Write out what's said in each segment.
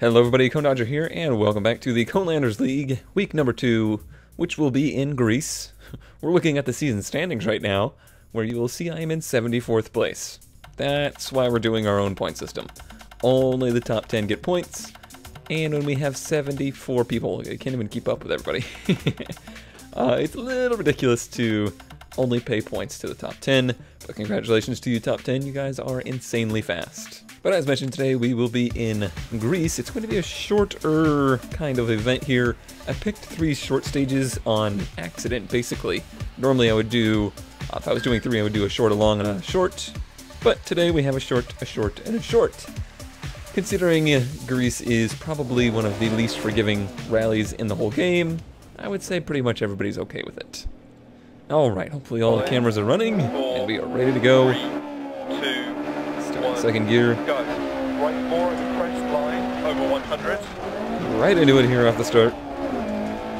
Hello everybody, Cone Dodger here, and welcome back to the Conelanders League, week number two, which will be in Greece. We're looking at the season standings right now, where you will see I am in 74th place. That's why we're doing our own point system. Only the top 10 get points, and when we have 74 people, I can't even keep up with everybody. uh, it's a little ridiculous to only pay points to the top 10, but congratulations to you top 10, you guys are insanely fast. But as mentioned today, we will be in Greece. It's going to be a shorter kind of event here. I picked three short stages on accident, basically. Normally I would do, uh, if I was doing three, I would do a short, a long, and a short. But today we have a short, a short, and a short. Considering uh, Greece is probably one of the least forgiving rallies in the whole game, I would say pretty much everybody's okay with it. Alright, hopefully all the cameras are running, and we are ready to go. Start second gear. Right four at the crest line, over 100. Right into it here off the start.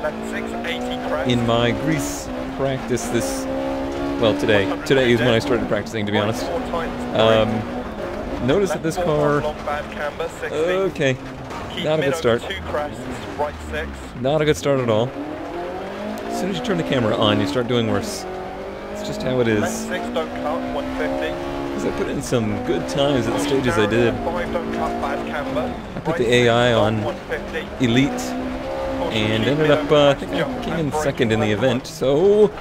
Left six, 80 crest. In my Greece practice this, well today, today is when I started practicing to be honest. Um, notice that this car, Long bad camber, 60. okay, not a good start. two crests, right six. Not a good start at all. As soon as you turn the camera on, you start doing worse. It's just how it is. Left six, don't cut, 150. I put in some good times at the stages I did. left Five, don't cut, bad camber. I put the AI on Elite and ended up, uh, I think I came in second in the event, so,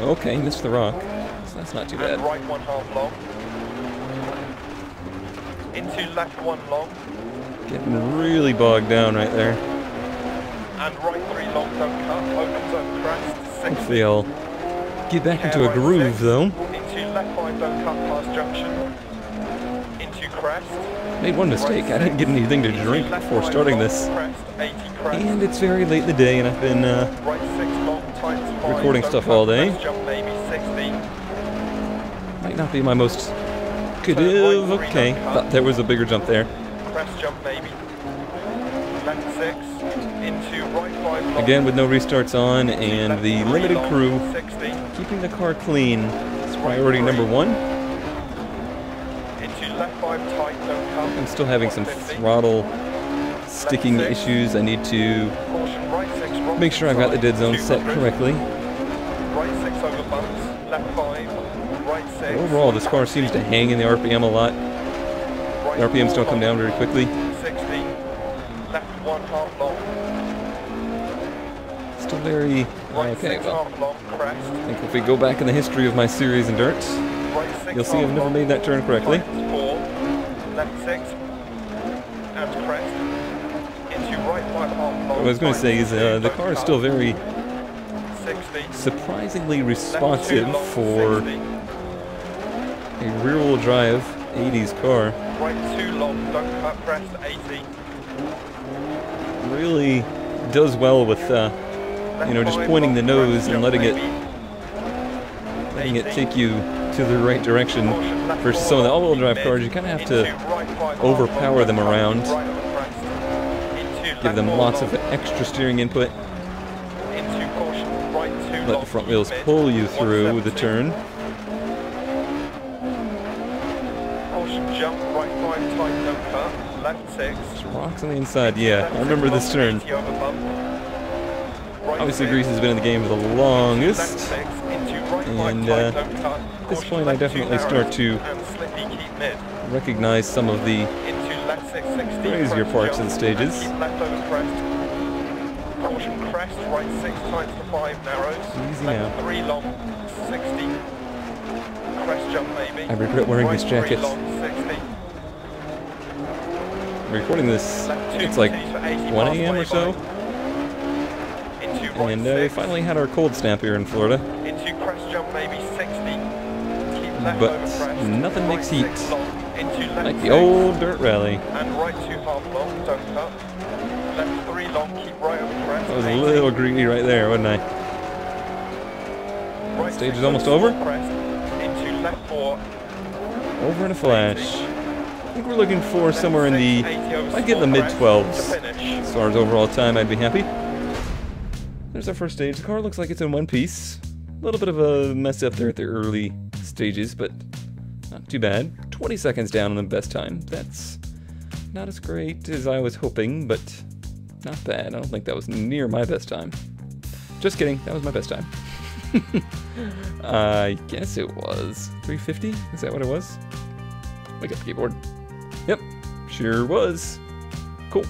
okay, missed the rock. So that's not too bad. right one half long. Into left one long. Getting really bogged down right there. And right three long, don't cut. Opens up crest. Hopefully I'll get back into a groove though. Left five, don't cut past junction. Into crest. Made one mistake. I didn't get anything to drink before starting this. Crest, 80 crest. And it's very late in the day and I've been uh, right six long, times five. Recording stuff all day. Crest jump maybe 60. might not be my most good. Okay, thought there was a bigger jump there. Crest jump maybe. Left six. Into right five. Again with no restarts on and the limited crew. Keeping the car clean priority number one. I'm still having some throttle sticking issues. I need to make sure I've got the dead zone set correctly. Six. Overall, this car seems to hang in the RPM a lot. The RPMs don't come down very quickly. 60, left one half long, Still very okay. Well, half long, crest, I think if we go back in the history of my series in dirt, you'll see I've never made that turn correctly. tightens four, left six, and crest, into right five half long. What I was going to say is uh, the car is still very surprisingly responsive for a rear-wheel drive 80s car. right two long, don't cut crest, 80. Really does well with uh, You know, just pointing the nose and letting it- letting it take you to the right direction. Versus some of the all-wheel drive cars, you kind of have to overpower them around. give them lots of extra steering input. Let the front wheels pull you through the turn. Rocks on the inside. Yeah, I remember this turn. 80 over bump. Right Obviously. Greece has been in the game the longest. And, uh, at this point, I definitely start to recognize some of the into left 660. Crazier parts of the stages. and keep left over. Caution crest, right 6 times to 5 narrows. Easy now. 3 long, 60. Crest jump maybe. I regret wearing this jacket. 3 long, 60. I'm recording this, it's like continues for 80 1 past a.m. or so, and uh, we finally had our cold snap here in Florida. Into crest jump maybe 60. Keep left But over crest. nothing makes heat. long, Into left Like the old dirt rally. And right 2 half long, don't cut. Left 3 long, keep right over crest. I was a little greedy right there, wasn't I? Right Stage is almost over. Into left four. Over in a flash. I think we're looking for somewhere in the. six, 80 over I'd get in the mid-12s. As far as overall time, I'd be happy. There's our first stage. The car looks like it's in one piece. A little bit of a mess up there at the early stages, but not too bad. 20 seconds down on the best time. That's not as great as I was hoping, but not bad. I don't think that was near my best time. Just kidding, that was my best time. I guess it was 350? Is that what it was? Wake up, keyboard. Yep, sure was. Cool.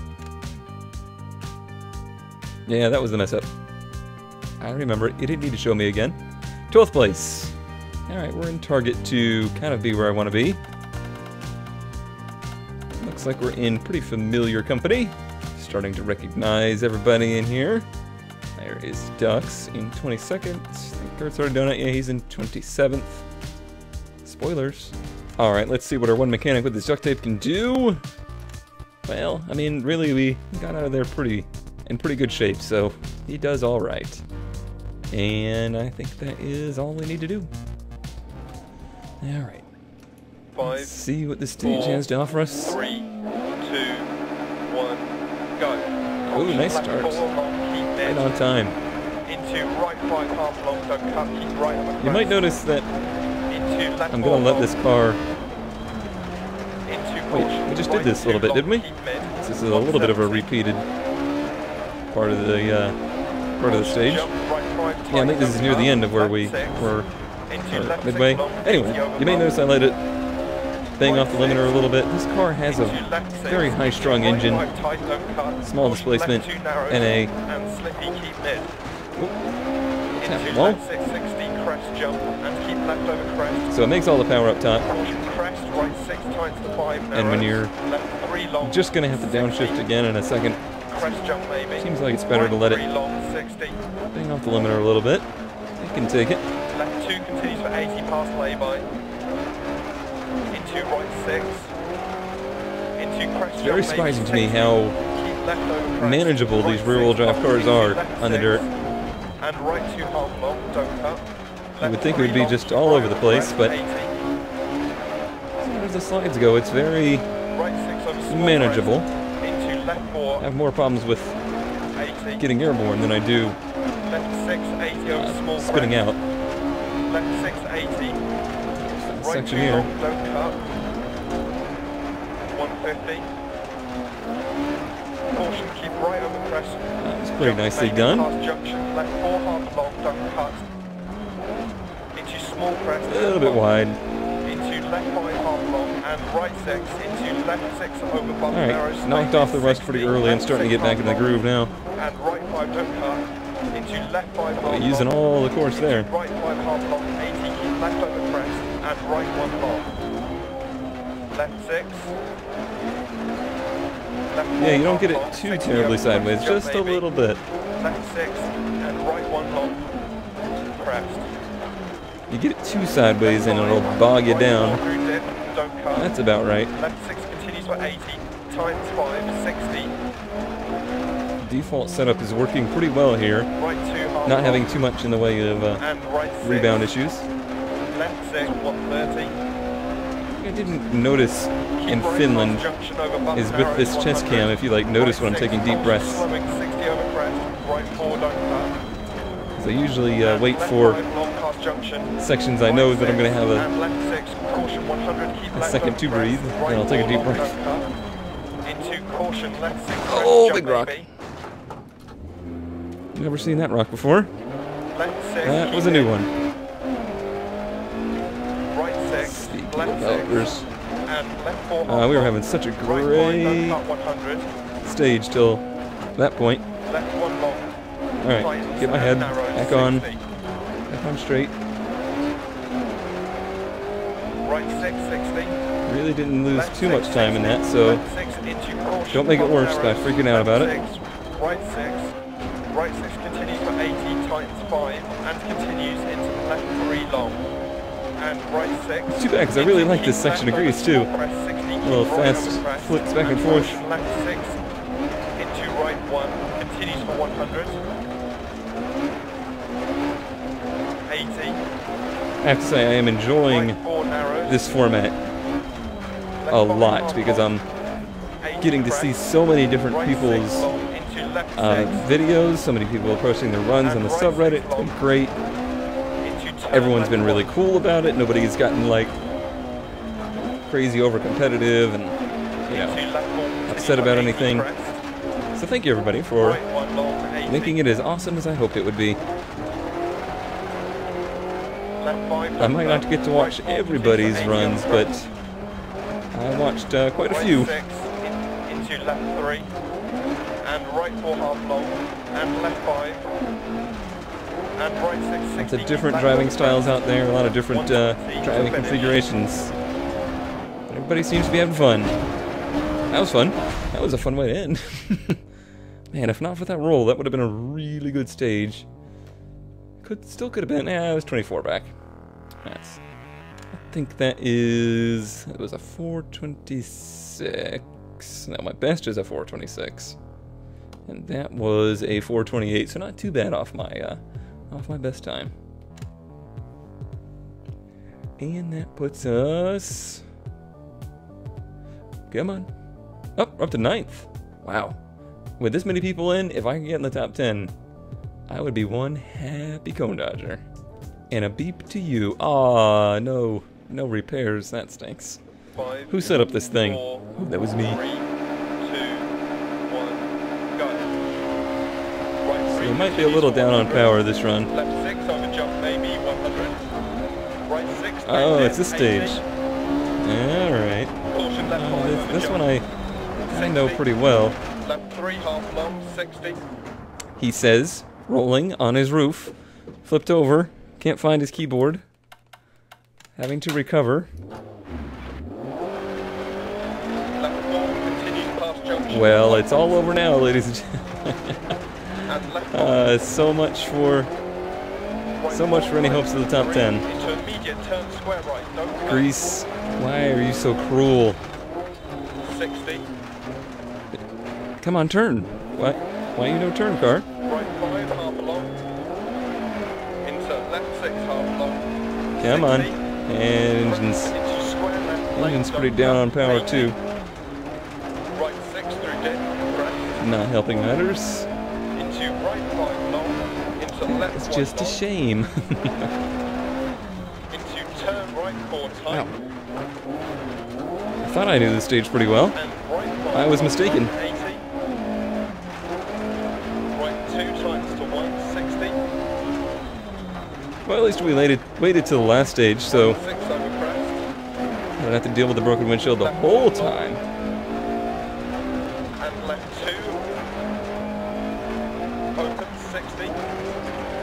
Yeah, that was the mess up. I remember it. Didn't need to show me again. 12th place. Alright, we're in target to kind of be where I want to be. Looks like we're in pretty familiar company. Starting to recognize everybody in here. There is Ducks in 22nd. I think Kurt's already done it. Yeah, he's in 27th. Spoilers. Alright, let's see what our one mechanic with this duct tape can do. Well, I mean, really, we got out of there pretty in pretty good shape, so he does alright. And I think that is all we need to do. Alright. Five, Let's see what the stage four, has to offer us. three, two, one, go. Ooh, nice start. four long, keep Right on time. Into right five half long, don't cut, keep right on You might notice that Into left I'm gonna let this car. Into Wait, we just did this a little bit, didn't we? long, keep mid. This is a little bit of a repeated part of the uh, part of the stage. Yeah, I think this is near the end of where we were or midway. Anyway, you may notice I let it bang off the limiter a little bit. This car has a very high-strung engine, small displacement, and a and slippy keep mid. tap Into the wall. left 660 crest jump and keep left over crest. So it makes all the power up top. To. And when you're. Just gonna have to downshift again in a second. Crest jump maybe. Seems like it's better to let it- Three long 60. Bang off the limiter a little bit. You can take it. Left two continues for 80 past lay-by. Into right six. Into crest It's very surprising to me how Keep left over crest. manageable these rear-wheel drive cars are on the dirt. And right two half long, don't cut. You would think it would be just all over the place, but 80. as far as the slides go, it's very manageable. crest. Into left four, I have more problems with 80. getting airborne than I do Left six, 80 over small uh, spitting out. Left six, 80. Right section here. long, don't cut. 150. Caution, keep right crest. That was pretty Jump nicely done. Junction, left four half long, don't cut. Into small crest. A little bit wide. Left five half long and right six. Into left six over bump All right, knocked off the rust pretty early. I'm starting to get back in the groove now. And right five, don't cut. Into left five half Using all the course there. Right five half long, 80, keep left over crest, and right one long. Left six. Left Yeah, you don't get it too terribly sideways, just a little bit. Left six, and right one long. Crest. You get it too sideways and it'll bog you down. That's about right. Left six continues for 80, times five, 60. Default setup is working pretty well here. Not having too much in the way of uh, rebound issues. Left six, 130. I didn't notice in Finland is with this chest cam if you like notice when I'm taking deep breaths. Slowing 60 over crest, right four, don't cut. So I usually uh, wait for junction. sections I know that I'm going to have a six, caution 100, keep a left second to crest, breathe, and I'll take a deep breath. Into caution, left six, crest, Oh, jump big rock. maybe. never seen that rock before. Left six, That was a new one. Right six, left six, and left four. Uh, we were having such a Right five, don't great cut 100. stage till that point. Left one long. All right, get my head back on, 60. back on straight. Right six, 60. Really didn't lose Left too much time in that, so don't make it worse by freaking out about it. Right six. Right six continues for 80, tightens five, and continues into left three long. And right six. Too bad, 'cause I really like this section of over too. small crest, 60, keep Little fast flicks back and forth. Left six. Into right one, continues for 100. 80. I have to say I am enjoying Right four narrows. this format a lot because. I'm getting to see so many different people's long into left uh, videos, so many people posting their runs on the subreddit. It's been great. Everyone's been really cool about it. Nobody's gotten like crazy over competitive and you know, into left four, upset about anything. So thank you everybody for Right one long, 80. making it as awesome as I hoped it would be. I might not get to watch four, continue for everybody's runs, but. I watched uh, quite a few. into left three, and right four half long, and left five, and right six, Lots 60, of different driving styles out there, a lot of different uh, driving configurations. But everybody seems to be having fun. That was fun. That was a fun way to end. Man, if not for that roll, that would have been a really good stage. Could still could have been. Yeah, it was 24 back. That's. I think that is. It was a 426. Now my best is a 426, and that was a 428. So not too bad off my uh, off my best time. And that puts us. Come on. Up, up to ninth. Wow. With this many people in, if I can get in the top 10, I would be one happy cone dodger. And a beep to you. Ah, no. No repairs. That stinks. Five, Who set up this thing? four, Oh, that was me. Three, two, one, go. Right So we might be a little down on power this run. Left six over jump maybe 100. Right six. Oh, it's this stage. Alright. Uh, this, this one I, I know pretty well. Left three half long 60. He says, rolling on his roof, flipped over, can't find his keyboard, having to recover. Well, it's all over now, ladies and gentlemen. Uh, so much for so much for any hopes of the top 10. Into immediate turn square right. Don't cut. Greece. Why are you so cruel? 60. Come on, turn. Why? Why you no turn, car? Right five half long. Into left six half long. Come on. 60. Engines. Into square left lane, Engine's pretty down on power too. Right six through dead. Crest. Not helping matters. Into right five long. Into left It's just a shame. Into turn right four tight. I thought I knew this stage pretty well. And I was mistaken. Least we waited waited till the last stage, so Six over crest. I don't have to deal with the broken windshield the whole time. and left two. Open 60.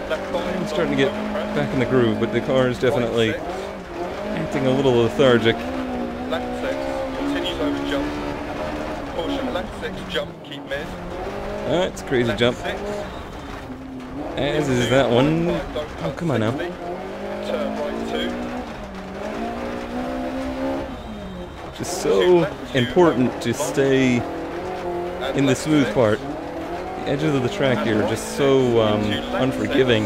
Left five. I'm starting to get back in the groove, but the car is definitely acting a little lethargic. Left six. Continues over jump. Caution left six jump. Keep mid. It's a crazy Left jump. six. As is that one. Oh, come on now. 60. Turn right two. Just so important to stay in the smooth part. The edges of the track here are just so um, unforgiving.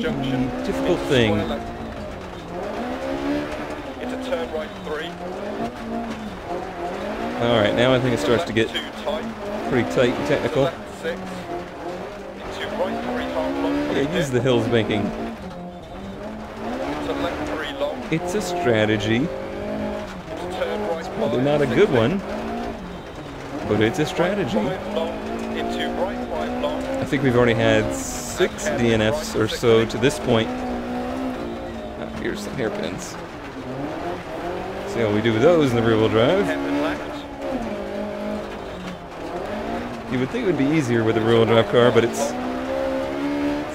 junction. difficult thing. Alright, now I think it starts to get pretty tight and technical. Left six. Into right three long. Yeah, use the hills banking. Into left three long. It's a strategy. Right Probably not a good one, but it's a strategy. Right five long. Into right five long. I think we've already had six DNFs or so to this point. Ah, here's some hairpins. See how we do with those in the rear wheel drive. Hairpin left. You would think it would be easier with a rear wheel drive car, but it's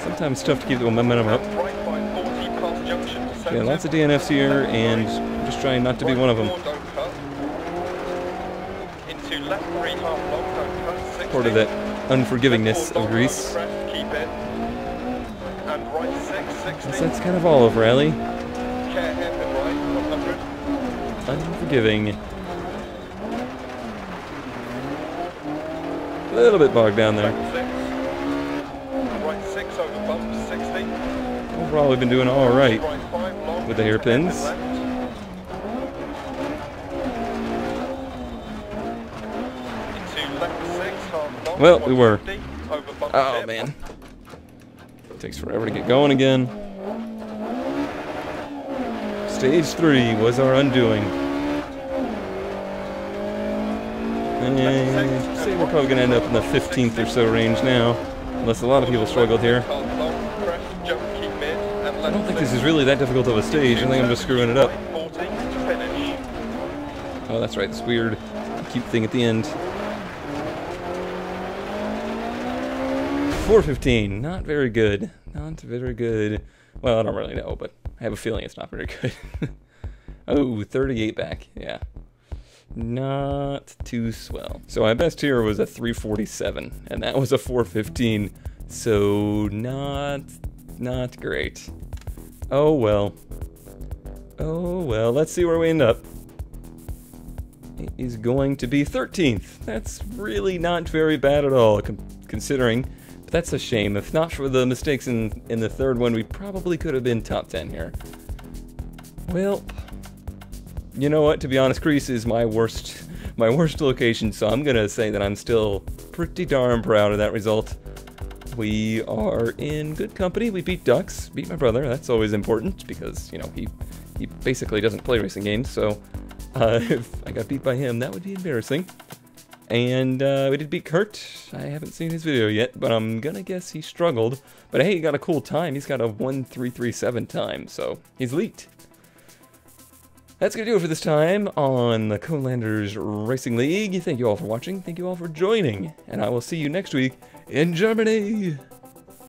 sometimes tough to keep the momentum up. And right five 40 past junction to Yeah, lots of DNFs here, and I'm just trying not to be one of them. four, don't cut. Into left three half long. Don't cut. 60. Part of that unforgivingness of Greece. over crest, Keep it. And right six, that's kind of all of rally. Care hairpin right, 100. Unforgiving. A little bit bogged down there. Right six over bump, 60. Overall, we've been doing all right. Right five long. With the hairpins. Hairpin left. Into left six, half long. Well, we were. 150, Over bump Oh man. Takes forever to get going again. Stage three was our undoing. And say we're probably gonna end up in the 15th or so range now, unless a lot of people struggled here. I don't think this is really that difficult of a stage. I think I'm just screwing it up. Oh, that's right, this weird cute thing at the end. 415, not very good. Not very good. Well, I don't really know, but I have a feeling it's not very good. oh, 38 back, yeah. Not too swell. So my best here was a 347, and that was a 415, so not, not great. Oh well. Oh well, let's see where we end up. It is going to be 13th. That's really not very bad at all, considering. But that's a shame. If not for the mistakes in, in the third one, we probably could have been top 10 here. Well, you know what? To be honest, Greece is my worst, my worst location, so I'm gonna say that I'm still pretty darn proud of that result. We are in good company. We beat Ducks, beat my brother. That's always important because you know he he basically doesn't play racing games. So uh, if I got beat by him, that would be embarrassing. And uh, we did beat Kurt. I haven't seen his video yet, but I'm gonna guess he struggled. But hey, he got a cool time. He's got a 1337 time, so he's leaked. That's gonna do it for this time on the Conelanders Racing League. Thank you all for watching. Thank you all for joining. And I will see you next week in Germany.